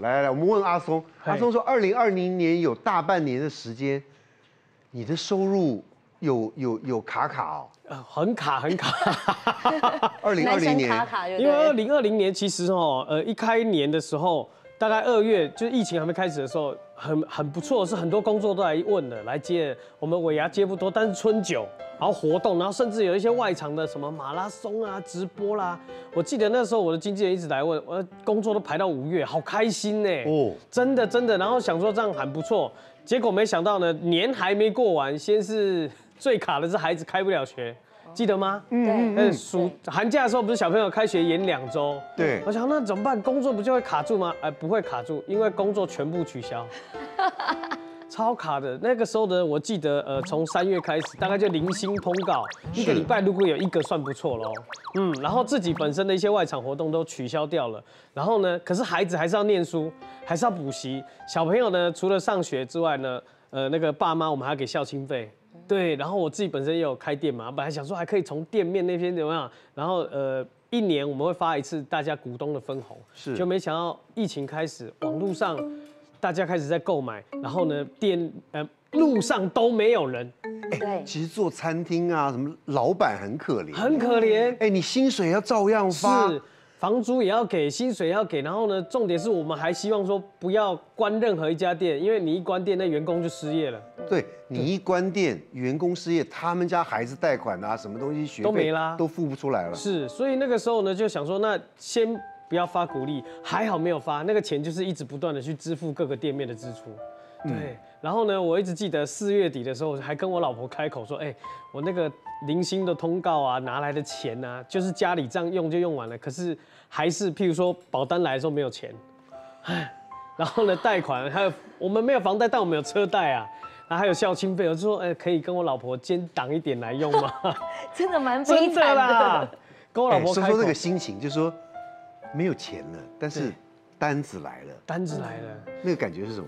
来来来，我们问阿松，阿松说，二零二零年有大半年的时间，你的收入有有有卡卡哦。呃，很卡很卡。二零二零年，因为二零二零年其实哦，呃，一开年的时候，大概二月就是疫情还没开始的时候，很很不错，是很多工作都来问的，来接我们尾牙接不多，但是春酒，然后活动，然后甚至有一些外场的什么马拉松啊、直播啦。我记得那时候我的经纪人一直来问，我工作都排到五月，好开心呢。哦，真的真的，然后想说这样很不错，结果没想到呢，年还没过完，先是。最卡的是孩子开不了学，记得吗？嗯嗯。暑寒假的时候不是小朋友开学延两周？对。我想那怎么办？工作不就会卡住吗？哎，不会卡住，因为工作全部取消。超卡的那个时候的，我记得呃，从三月开始，大概就零星通告，一个礼拜如果有一个算不错喽。嗯，然后自己本身的一些外场活动都取消掉了。然后呢，可是孩子还是要念书，还是要补习。小朋友呢，除了上学之外呢，呃，那个爸妈我们还要给校庆费。对，然后我自己本身也有开店嘛，本来想说还可以从店面那边怎么样，然后呃，一年我们会发一次大家股东的分红，是，就没想到疫情开始，网络上大家开始在购买，然后呢，店呃路上都没有人，对，其实做餐厅啊，什么老板很可怜，很可怜，哎，你薪水要照样发。房租也要给，薪水也要给，然后呢，重点是我们还希望说不要关任何一家店，因为你一关店，那员工就失业了。对你一关店，员工失业，他们家孩子贷款啊，什么东西学都没啦，都付不出来了。是，所以那个时候呢，就想说，那先不要发鼓励，还好没有发，那个钱就是一直不断的去支付各个店面的支出。对，然后呢，我一直记得四月底的时候，还跟我老婆开口说，哎，我那个零星的通告啊，拿来的钱啊，就是家里这样用就用完了，可是还是譬如说保单来的时候没有钱，唉，然后呢，贷款还有我们没有房贷，但我们有车贷啊，然后还有校庆费，我就说，哎，可以跟我老婆肩挡一点来用吗？真的蛮悲 惨的，跟我老婆说说那个心情，就是说没有钱了，但是单子来了，单子来了，那个感觉是什么？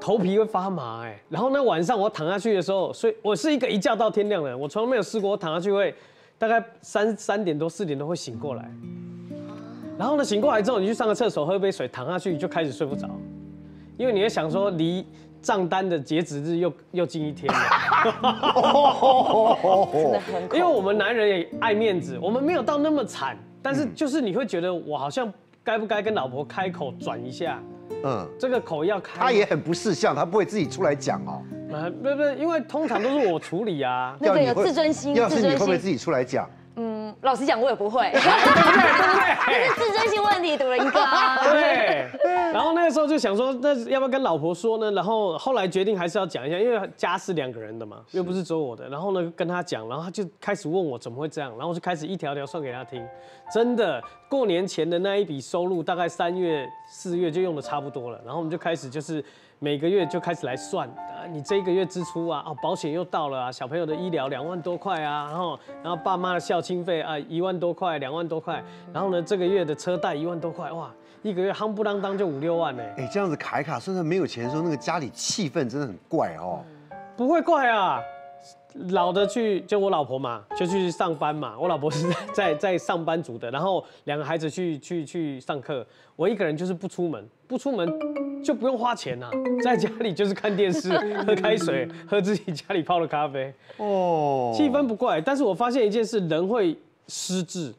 头皮会发麻哎，然后那晚上我躺下去的时候，睡我是一个一觉到天亮的人，我从来没有试过我躺下去会大概三三点多四点多会醒过来，然后呢醒过来之后，你去上个厕所喝杯水，躺下去就开始睡不着，因为你会想说离账单的截止日又又近一天了，真的很，因为我们男人也爱面子，我们没有到那么惨，但是就是你会觉得我好像该不该跟老婆开口转一下。嗯，这个口要开，他也很不识相，他不会自己出来讲哦。呃，不不，因为通常都是我处理啊。那个有自尊心，要是你会不会自己出来讲？嗯，老实讲，我也不会。对不对？是自尊心问题，赌了一个。对。然后那个时候就想说，那要不要跟老婆说呢？然后后来决定还是要讲一下，因为家是两个人的嘛，又不是只有我的。然后呢，跟他讲，然后他就开始问我怎么会这样，然后就开始一条条算给他听。真的，过年前的那一笔收入，大概三月、四月就用的差不多了。然后我们就开始就是每个月就开始来算啊，你这一个月支出啊，哦，保险又到了啊，小朋友的医疗两万多块啊，然后然后爸妈的孝亲费啊一万多块、两万多块，然后呢这个月的车贷一万多块，哇。一个月夯不啷当就五六万呢。哎，这样子卡一卡，算算没有钱的时候，那个家里气氛真的很怪哦。不会怪啊，老的去就我老婆嘛，就去上班嘛。我老婆是 在在上班族的，然后两个孩子去去去上课，我一个人就是不出门，不出门就不用花钱呐，在家里就是看电视、喝开水、喝自己家里泡的咖啡。哦，气氛不怪，但是我发现一件事，人会失智。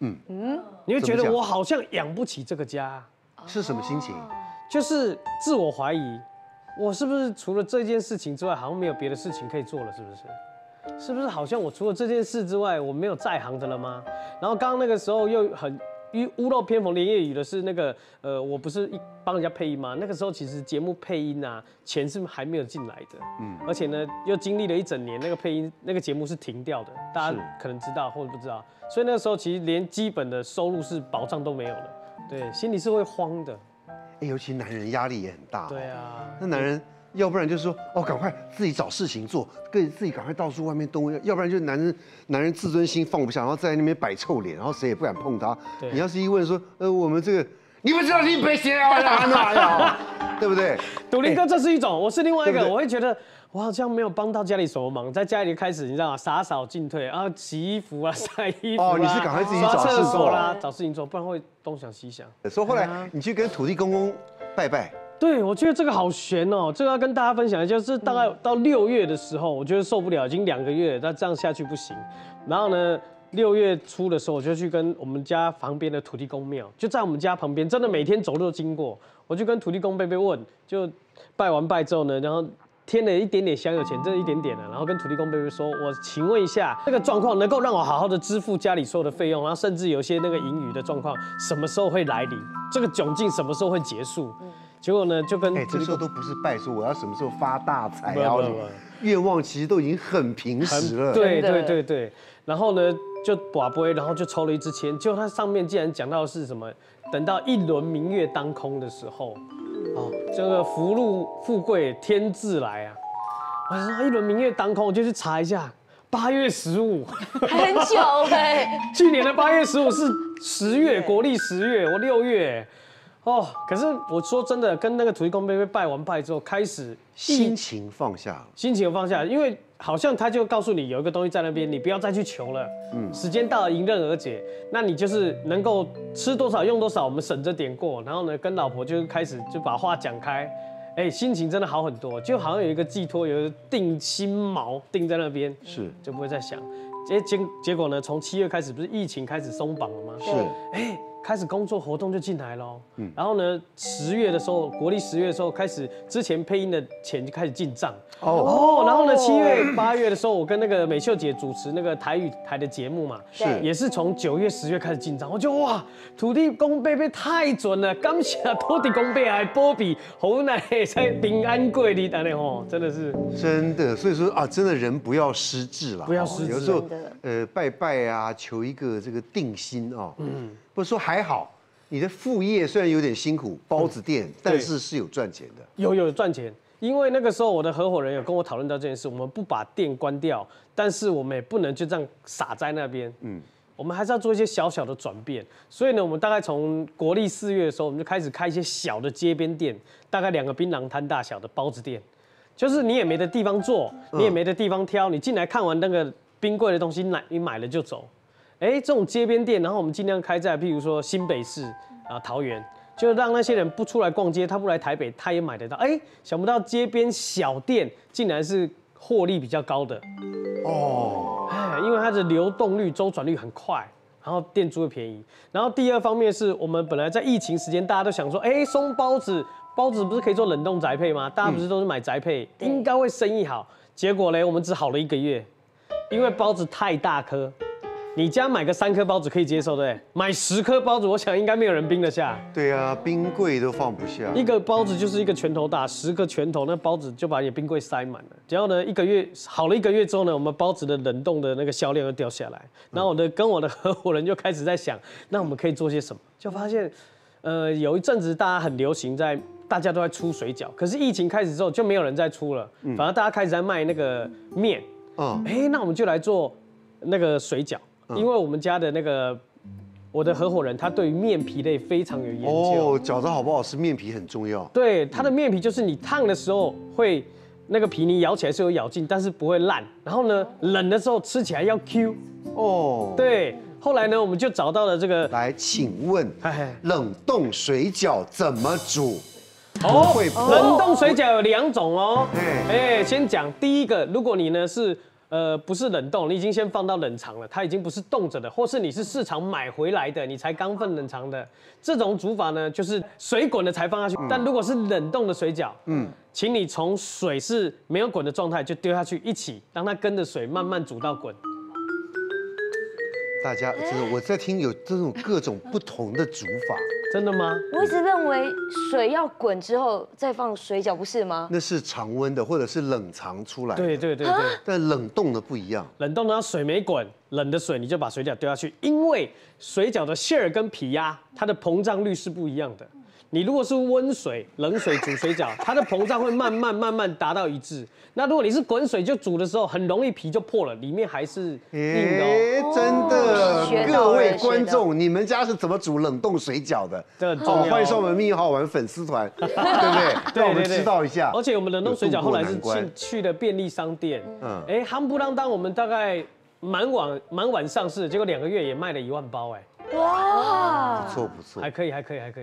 嗯嗯，你会觉得我好像养不起这个家，是什么心情？就是自我怀疑，我是不是除了这件事情之外，好像没有别的事情可以做了？是不是？是不是好像我除了这件事之外，我没有在行的了吗？然后刚刚那个时候又很。因为屋漏偏逢连夜雨的是那个，呃，我不是一帮人家配音吗？那个时候其实节目配音啊，钱是还没有进来的，嗯，而且呢，又经历了一整年，那个配音那个节目是停掉的，大家可能知道或者不知道，所以那个时候其实连基本的收入是保障都没有了，对，心里是会慌的，哎，尤其男人压力也很大，对啊，那男人。要不然就是说，哦，赶快自己找事情做，跟自己赶快到处外面动。要不然就是男人，男人自尊心放不下，然后在那边摆臭脸，然后谁也不敢碰他。你要是一问说，呃，我们这个，你不知道你被谁啊？哪呀？对不对？赌林哥，这是一种，我是另外一个，我会觉得我好像没有帮到家里什么忙，在家里开始你知道吗？洒扫进退，然后洗衣服啊、晒衣服啊，哦你是赶快自己找事做啦，找事情做，不然会东想西想。所以后啊来你去跟土地公公拜拜，对，我觉得这个好悬哦，这个要跟大家分享一下，就是大概到六月的时候，我觉得受不了，已经两个月了，那这样下去不行。然后呢，六月初的时候，我就去跟我们家旁边的土地公庙，就在我们家旁边，真的每天走路都经过，我就跟土地公伯伯问，就拜完拜之后呢，然后。添了一点点香油钱，这一点点的，然后跟土地公伯伯说：“我请问一下，这个状况能够让我好好的支付家里所有的费用，然后甚至有些那个盈余的状况，什么时候会来临？这个窘境什么时候会结束？”结果呢，就跟哎，这时候都不是拜说我要什么时候发大财啊，不不不愿望其实都已经很平实了。对对对对，然后呢就把杯，然后就抽了一支签，结果它上面竟然讲到的是什么？等到一轮明月当空的时候，哦，这个福禄富贵天自来啊！我说一轮明月当空，我就去查一下，八月十五，很久哎，去年的八月十五是十月，国历十月，我六月。哦，可是我说真的，跟那个土地公伯伯拜完拜之后，开始心情放下了，心情放下，因为好像他就告诉你有一个东西在那边，你不要再去求了。嗯，时间到了，迎刃而解。那你就是能够吃多少用多少，我们省着点过。然后呢，跟老婆就开始就把话讲开，哎，心情真的好很多，就好像有一个寄托，有一个定心锚定在那边，是就不会再想。结结结果呢，从七月开始不是疫情开始松绑了吗？是，哎，开始工作活动就进来喽。然后呢，十月的时候，国历十月的时候开始，之前配音的钱就开始进账。哦，哦，然后呢，七月、八月的时候，我跟那个美秀姐主持那个台语台的节目嘛，是也是从九月、十月开始进账。我就哇，土地公伯伯太准了，感谢土地公伯还波比好奶在平安过日，安尼吼，真的是真的，所以说啊，真的人不要失智了，哦不要失智有时候呃拜拜啊，求一个这个定心啊。嗯，不是说还好，你的副业虽然有点辛苦，包子店，但是是有赚钱的。有有赚钱。因为那个时候我的合伙人有跟我讨论到这件事，我们不把店关掉，但是我们也不能就这样傻在那边。嗯，我们还是要做一些小小的转变。所以呢，我们大概从国历四月的时候，我们就开始开一些小的街边店，大概两个槟榔摊大小的包子店。就是你也没得地方坐，你也没得地方挑，你进来看完那个冰柜的东西，买你买了就走。哎，这种街边店，然后我们尽量开在譬如说新北市啊、桃园，就让那些人不出来逛街，他不来台北，他也买得到。哎，想不到街边小店竟然是获利比较高的，哦，哎，因为它的流动率、周转率很快，然后店租会便宜。然后第二方面是我们本来在疫情时间，大家都想说，哎，送包子，包子不是可以做冷冻宅配吗？大家不是都是买宅配，对应该会生意好。结果嘞，我们只好了一个月，因为包子太大颗。你家买个三颗包子可以接受，对不对？买十颗包子，我想应该没有人冰得下。对啊，冰柜都放不下。一个包子就是一个拳头大，十个拳头，那包子就把你的冰柜塞满了。然后呢，一个月好了一个月之后呢，我们包子的冷冻的那个销量又掉下来。然后我的跟我的合伙人就开始在想，那我们可以做些什么？就发现，呃，有一阵子大家很流行在，大家都在出水饺，可是疫情开始之后就没有人再出了，反而大家开始在卖那个面。嗯，哎，那我们就来做那个水饺，因为我们家的那个我的合伙人他对于面皮类非常有研究。哦，饺子好不好吃，面皮很重要。对，它的面皮就是你烫的时候会那个皮你咬起来是有咬劲，但是不会烂。然后呢，冷的时候吃起来要 Q。哦，，对，后来呢，我们就找到了这个，来，请问哎，冷冻水饺怎么煮？哦冷冻水饺有两种哦。哎哎，先讲第一个，如果你呢是呃不是冷冻，你已经先放到冷藏了，它已经不是冻着的，或是你是市场买回来的，你才刚放冷藏的，这种煮法呢就是水滚了才放下去。但如果是冷冻的水饺，嗯，请你从水是没有滚的状态就丢下去一起，让它跟着水慢慢煮到滚。大家真的我在听有这种各种不同的煮法，真的吗？我一直认为水要滚之后再放水饺，不是吗？那是常温的或者是冷藏出来的。对对对对。但冷冻的不一样。冷冻呢，水没滚，冷的水你就把水饺丢下去，因为水饺的馅儿跟皮呀、它的膨胀率是不一样的。你如果是温水、冷水煮水饺，它的膨胀会慢慢慢慢达到一致。那如果你是滚水就煮的时候，很容易皮就破了，里面还是硬的各位观众，你们家是怎么煮冷冻水饺的？这很重要哦欢迎上我们蜜好玩粉丝团，对不对？让我们知道一下。而且我们冷冻水饺后来是去去了便利商店，嗯嗯，哎，夯不啷当，我们大概蛮晚蛮晚上市，结果两个月也卖了一万包，哎，哇不错不错还。可以，还可以，还可以。